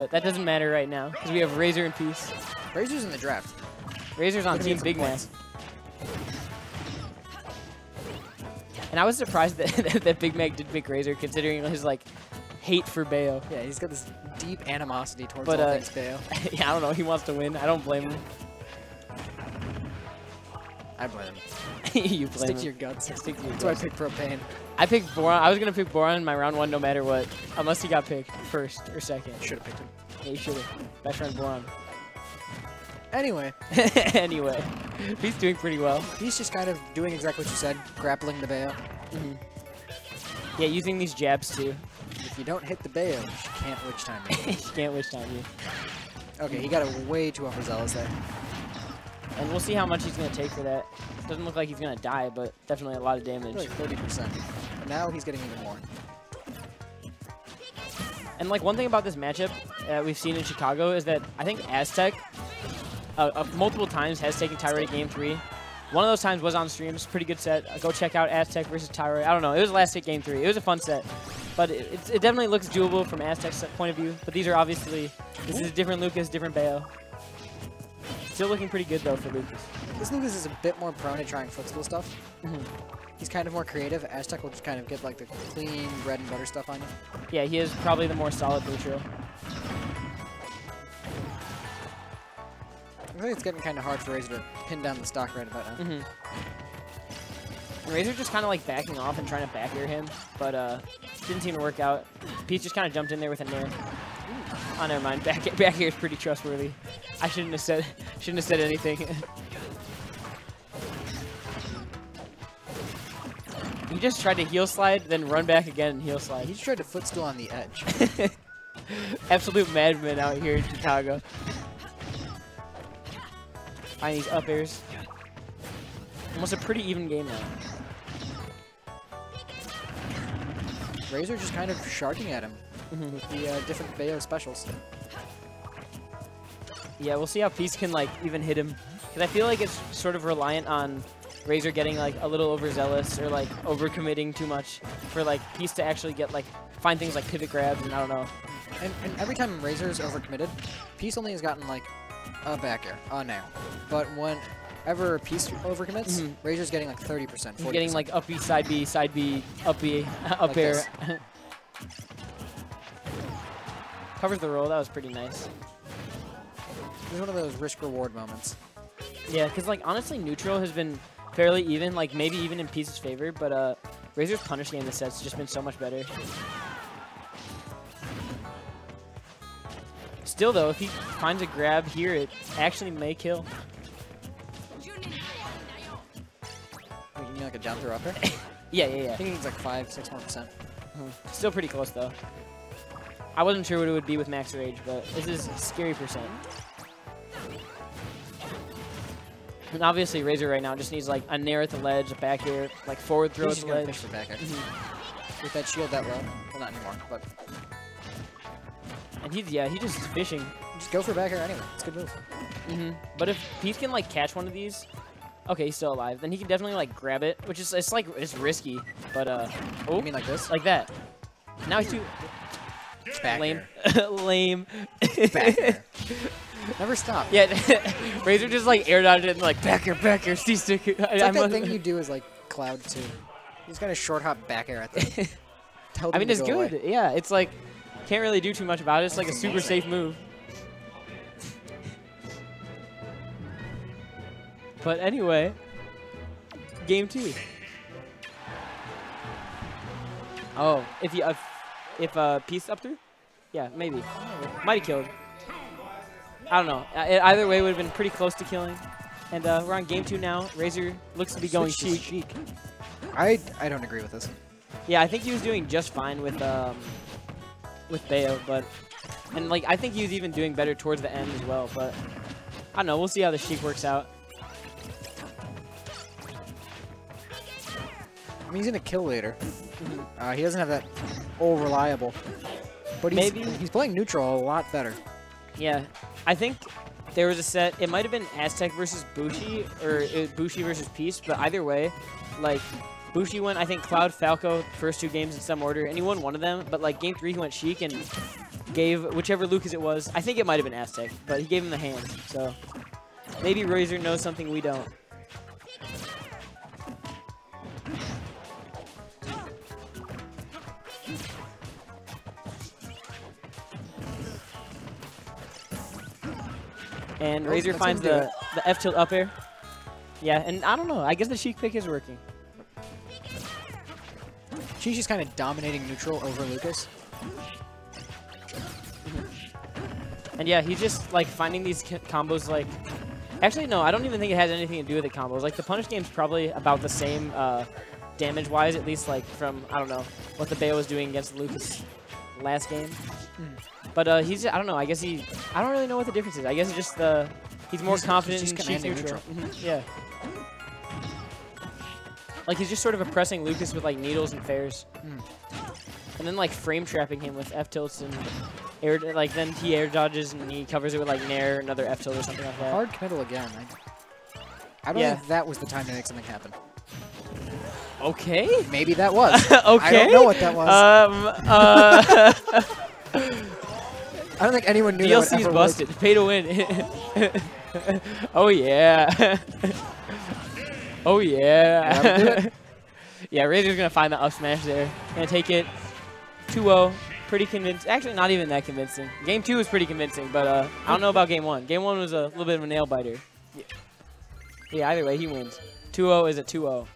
But that doesn't matter right now because we have Razor and Peace. Razor's in the draft. Razor's on Team Big Man. And I was surprised that, that Big Mac did pick Razor considering his like hate for Bayo. Yeah, he's got this deep animosity towards But, all uh, things Bayo. yeah, I don't know. He wants to win. I don't blame him. I blame him. you blame Stick him. to your guts. Stick to your That's why I picked propane. I picked Boron. I was gonna pick Boron in my round one no matter what, unless he got picked first or second. Should have picked him. Yeah, you should have. Best friend Boron. Anyway, anyway, he's doing pretty well. he's just kind of doing exactly what you said, grappling the Bayo. Mm-hmm. Yeah, using these jabs too. If you don't hit the Bayo, you can't witch time me. you can't witch time you. Okay, he got a way too overzealous there. And we'll see how much he's gonna take for that. Doesn't look like he's gonna die, but definitely a lot of damage. Like 30%. Now he's getting even more. And like one thing about this matchup uh, we've seen in Chicago is that I think Aztec uh, uh, multiple times has taken Tyrate game three. One of those times was on streams. Pretty good set. Uh, go check out Aztec versus Tyrate. I don't know. It was last hit game three. It was a fun set. But it, it definitely looks doable from Aztec's point of view. But these are obviously, this is different Lucas, different Bayo. Still looking pretty good though for Lucas. This Lucas is a bit more prone to trying footstool stuff. Mhm. He's kind of more creative. Aztec will just kind of get like the clean bread and butter stuff on you. Yeah, he is probably the more solid neutral. I think it's getting kind of hard for Razor to pin down the stock right about now. Mm-hmm. Razor just kind of like backing off and trying to back air him, but uh, didn't seem to work out. Pete just kind of jumped in there with a nair. Oh, never mind. Back back air is pretty trustworthy. I shouldn't have said shouldn't have said anything. he just tried to heel slide, then run back again and heel slide. He just tried to footstool on the edge. Absolute madman out here in Chicago. Find these up airs. Almost a pretty even game now. Razor just kind of sharking at him the uh, different Bayo specials. Yeah, we'll see how Peace can like even hit him. Because I feel like it's sort of reliant on Razor getting like a little overzealous or like overcommitting too much for like Peace to actually get like find things like pivot grabs and I don't know. And, and every time Razor is overcommitted, Peace only has gotten like a back air, a nair. But whenever Peace overcommits, Mhm. Razor's getting like 30%, 40%. He's getting like up B, side B, side B, up B, up Like air. Covers the roll. That was pretty nice. It was one of those risk-reward moments. Yeah, because like honestly, neutral has been fairly even. Like maybe even in Peace's favor, but uh, Razor's punish game this set's just been so much better. Still though, if he finds a grab here, it actually may kill. Like, you like a down throw upper? Yeah, yeah, yeah. I think it's like 5, 6 more percent. Still pretty close though. I wasn't sure what it would be with max rage, but this is scary percent. And obviously Razor right now just needs like a nair at the ledge, a back air, like forward throw at the ledge. fish for back air. Mhm. With that shield that low. Well, not anymore, but And he's yeah, he just is fishing. just go for back air anyway. It's a good move. hmm But if Pete can like catch one of these, okay, he's still alive. Then he can definitely like grab it, which is it's like it's risky, but uh, oh, You mean like this? like that. Now he's too back lame, lame. Back. Never stop. yeah, Razor just like air dodged it and like back air, back air, C stick. It's like that thing you do is like Cloud too. He's got a short hop back air at them. I mean, it's go away. good. Yeah, it's like can't really do too much about it. It's like a super safe move. But anyway, game two. Oh, if you if, if uh Peace up through, yeah, maybe, might have killed. I don't know. Either way, would have been pretty close to killing. And uh, we're on game two now. Razor looks to be going to Sheik. I I don't agree with this. Yeah, I think he was doing just fine with um with Bayo, but and like I think he was even doing better towards the end as well. But I don't know. We'll see how the Sheik works out. I mean, he's gonna kill later. Uh, he doesn't have that all reliable. But he's, Maybe- he's playing neutral a lot better. Yeah, I think there was a set. It might have been Aztec versus Bushi or uh, Bushi versus Peace, but either way, like Bushi went I think Cloud Falco first two games in some order, and he won one of them. But like game three, he went Sheik, and gave whichever Lucas it was. I think it might have been Aztec, but he gave him the hand. So maybe Razor knows something we don't. And Razor that's finds the, the F tilt up air. Yeah, and I don't know. I guess the Sheik pick is working. Chi-Chi's kind of dominating neutral over Lucas. And yeah, he's just like finding these combos like. Actually, no, I don't even think it has anything to do with the combos. Like the punish game's probably about the same uh, damage-wise, at least like from I don't know what the Bayo was doing against Lucas last game. But uh, he's I don't know. I guess he I don't really know what the difference is. I guess it's just the he's more He's- confident he's in commanding neutral. Mhm, Yeah. Like he's just sort of oppressing Lucas with like needles and fairs, Mm. and then like frame trapping him with F tilts and air like then he air dodges and he covers it with like nair another F tilt or something like that. Hard committal again. I, I don't Yeah. think that was the time to make something happen. Okay. Maybe that was. okay. I don't know what that was. Um. Uh. I don't think anyone knew DLC's ever busted. Pay to win. oh yeah. oh yeah. Yeah, Razor's gonna find the up smash there. Gonna take it 2-0. Pretty convincing. Actually, not even that convincing. Game two was pretty convincing, but uh, I don't know about game one. Game one was a little bit of a nail biter. Yeah, either way, he wins. 2-0 is a 2-0.